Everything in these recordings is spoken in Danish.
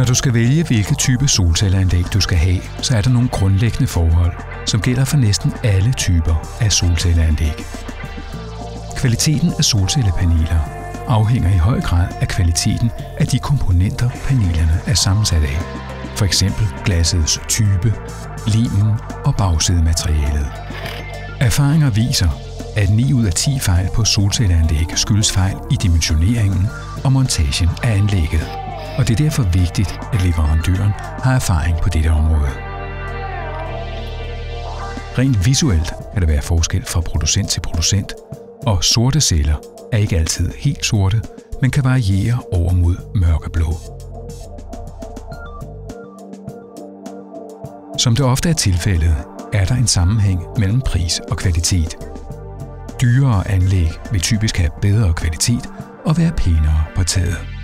Når du skal vælge, hvilket type solcelleanlæg du skal have, så er der nogle grundlæggende forhold, som gælder for næsten alle typer af solcelleanlæg. Kvaliteten af solcellepaneler afhænger i høj grad af kvaliteten af de komponenter, panelerne er sammensat af. For eksempel glassets type, limen og bagsædematerialet. Erfaringer viser, at 9 ud af 10 fejl på solcelleanlæg skyldes fejl i dimensioneringen og montagen af anlægget. Og det er derfor vigtigt, at leverandøren har erfaring på dette område. Rent visuelt kan der være forskel fra producent til producent, og sorte celler er ikke altid helt sorte, men kan variere over mod mørkeblå. Som det ofte er tilfældet, er der en sammenhæng mellem pris og kvalitet. Dyrere anlæg vil typisk have bedre kvalitet og være pænere på taget.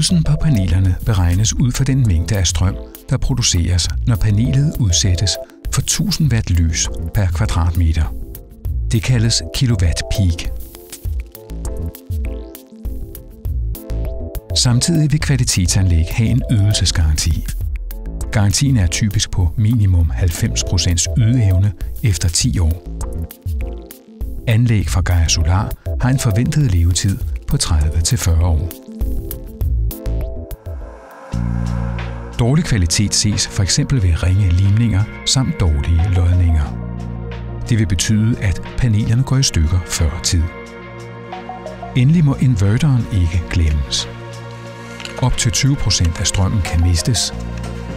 Ydelsen på panelerne beregnes ud fra den mængde af strøm, der produceres, når panelet udsættes for 1000 watt lys per kvadratmeter. Det kaldes kilowatt peak. Samtidig vil kvalitetsanlæg have en ydelsesgaranti. Garantien er typisk på minimum 90% ydeevne efter 10 år. Anlæg fra Gaia Solar har en forventet levetid på 30-40 år. Dårlig kvalitet ses for eksempel ved ringe limninger samt dårlige lodninger. Det vil betyde, at panelerne går i stykker før tid. Endelig må inverteren ikke glemmes. Op til 20% af strømmen kan mistes,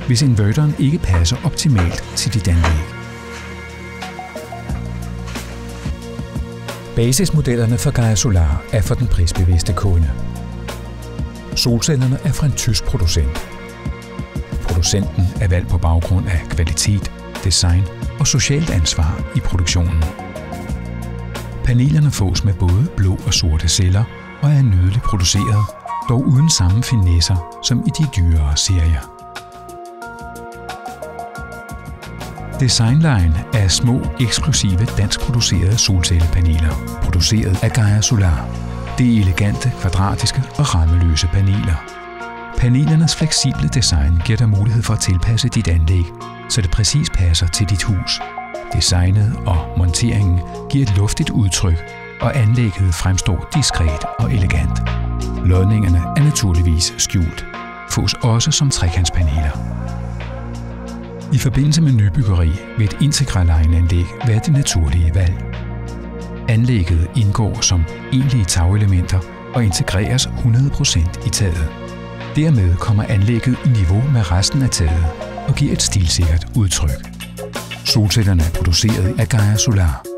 hvis inverteren ikke passer optimalt til dit anlæg. Basismodellerne for Gaia Solar er for den prisbevidste kunde. Solcellerne er fra en tysk producent. Producenten er valgt på baggrund af kvalitet, design og socialt ansvar i produktionen. Panelerne fås med både blå og sorte celler og er nydeligt produceret, dog uden samme finesser som i de dyrere serier. Designline er små, eksklusive danskproducerede solcellepaneler, produceret af Gaia Solar. Det er elegante, kvadratiske og rammeløse paneler. Panelernes fleksible design giver dig mulighed for at tilpasse dit anlæg, så det præcis passer til dit hus. Designet og monteringen giver et luftigt udtryk, og anlægget fremstår diskret og elegant. Lodningerne er naturligvis skjult. Fås også som trekantspaneler. I forbindelse med nybyggeri vil et integralegnanlæg være det naturlige valg. Anlægget indgår som egentlige tagelementer og integreres 100% i taget. Dermed kommer anlægget i niveau med resten af taget og giver et stilsikkert udtryk. Solcellerne er produceret af Gaia Solar.